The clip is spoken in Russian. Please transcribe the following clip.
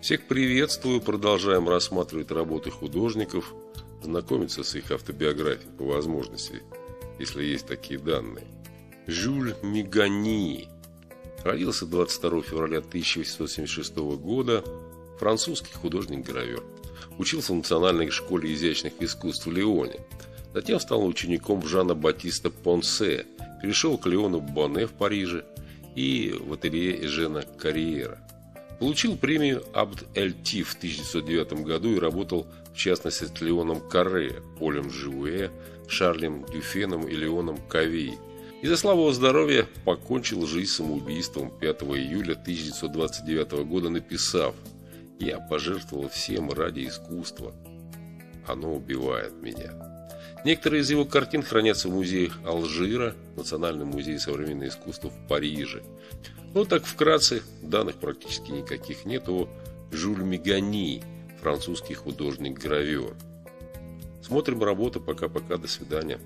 Всех приветствую, продолжаем рассматривать работы художников, знакомиться с их автобиографией по возможности, если есть такие данные. Жюль Мигани родился 22 февраля 1876 года, французский художник-гравер. Учился в Национальной школе изящных искусств в Лионе. Затем стал учеником Жана Батиста Понсе, перешел к Леону Боне в Париже и в ателье Эжена Карьера. Получил премию Абд-эль-Ти в 1909 году и работал в частности с Леоном Карре, Полем Жиуэ, Шарлем Дюфеном и Леоном Кавей. Из-за слабого здоровья покончил жизнь самоубийством 5 июля 1929 года, написав «Я пожертвовал всем ради искусства. Оно убивает меня». Некоторые из его картин хранятся в музеях Алжира, Национальном музее современного искусства в Париже. Ну так вкратце, данных практически никаких нет о Жюль Мегани, французский художник-гравер. Смотрим работу, пока-пока, до свидания.